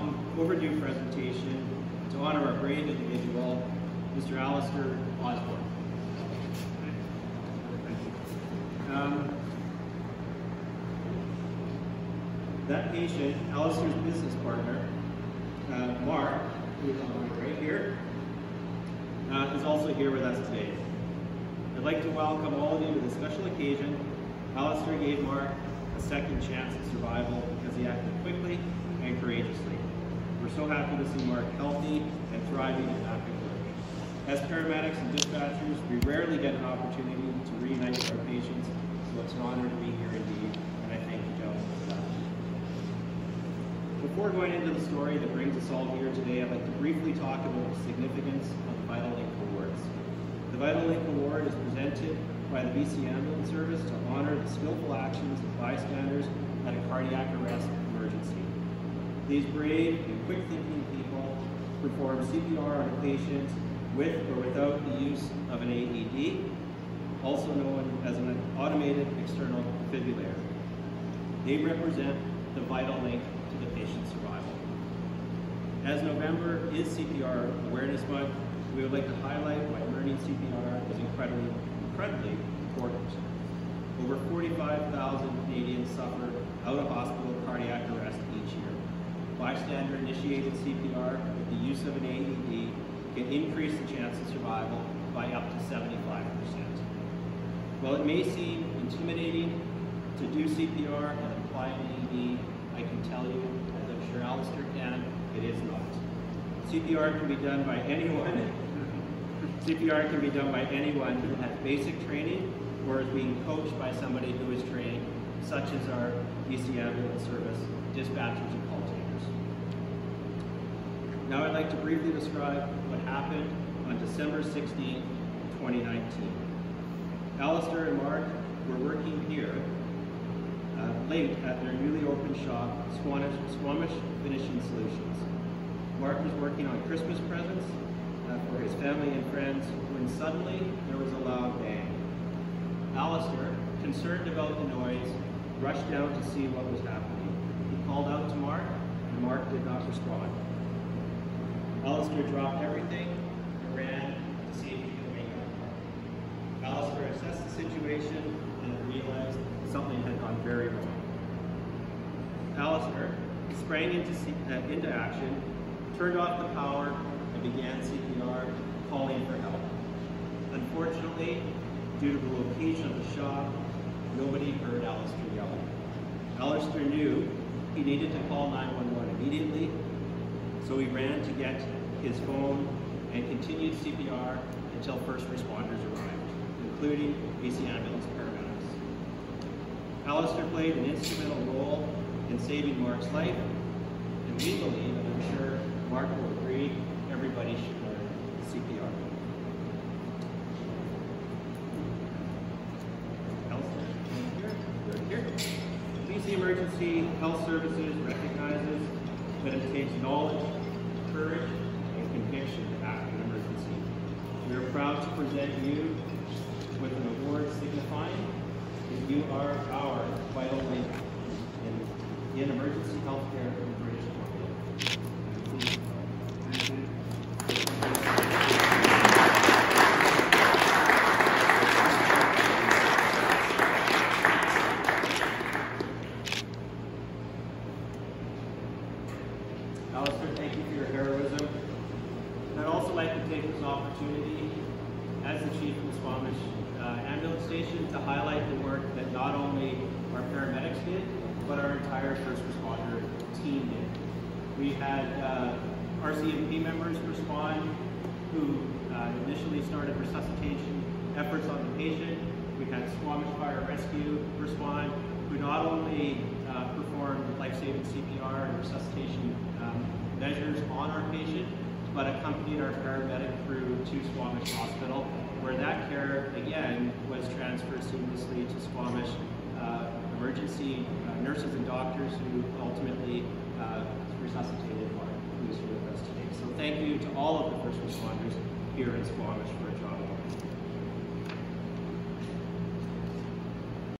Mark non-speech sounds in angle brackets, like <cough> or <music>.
long overdue presentation to honor our brave individual, Mr. Alistair Osborne. Um, that patient, Alistair's business partner, uh, Mark, who is on right here, uh, is also here with us today. I'd like to welcome all of you to this special occasion. Alistair gave Mark a second chance at survival because he acted quickly and courageously. We're so happy to see Mark healthy and thriving in active work. As paramedics and dispatchers, we rarely get an opportunity to reunite with our patients, so it's an honor to be here indeed, and I thank you, gentlemen, for that. Before going into the story that brings us all here today, I'd like to briefly talk about the significance of the Vital Link Awards. The Vital Link Award is presented by the BC Ambulance Service to honor the skillful actions bystanders at a cardiac arrest emergency. These brave and quick-thinking people perform CPR on a patient with or without the use of an AED, also known as an automated external defibrillator. They represent the vital link to the patient's survival. As November is CPR Awareness Month, we would like to highlight why learning CPR is incredibly, incredibly important. Over 45,000 Canadians suffer out of hospital cardiac arrest each year. Bystander initiated CPR with the use of an AED can increase the chance of survival by up to 75%. While it may seem intimidating to do CPR and apply an AED, I can tell you, as I'm sure Alistair can, it is not. CPR can be done by anyone. <laughs> CPR can be done by anyone who has basic training or is being coached by somebody who is trained, such as our BC Ambulance Service dispatchers and call takers. Now I'd like to briefly describe what happened on December 16, 2019. Alistair and Mark were working here uh, late at their newly opened shop, Squamish, Squamish Finishing Solutions. Mark was working on Christmas presents uh, for his family and friends when suddenly there was a loud bang. Alistair, concerned about the noise, rushed down to see what was happening. He called out to Mark, and Mark did not respond. Alistair dropped everything and ran to see if he could wake up. Alistair assessed the situation and realized something had gone very wrong. Alistair sprang into, uh, into action, turned off the power, and began CPR, calling for help. Unfortunately, due to the location of the shop, nobody heard Alistair yelling. Alistair knew he needed to call 911 immediately, so he ran to get his phone and continued CPR until first responders arrived, including BC Ambulance paramedics. Alistair played an instrumental role in saving Mark's life, and we believe, and I'm sure Mark will agree, everybody should learn CPR. Alistair, here, here. BC Emergency Health Services recognizes that it takes knowledge, courage, and conviction to act in emergency. We are proud to present you with an award signifying that you are our vital link in, in emergency healthcare in British Alistair, thank you for your heroism. I'd also like to take this opportunity as the chief of the Squamish uh, ambulance station to highlight the work that not only our paramedics did, but our entire first responder team did. We had uh, RCMP members respond who uh, initially started resuscitation efforts on the patient. We had Squamish Fire Rescue respond, who not only uh, performed life-saving CPR and resuscitation measures on our patient, but accompanied our paramedic crew to Squamish Hospital, where that care, again, was transferred seamlessly to Squamish uh, emergency uh, nurses and doctors who ultimately uh, resuscitated Mark, who is here with us today. So thank you to all of the first responders here in Squamish for a job well done.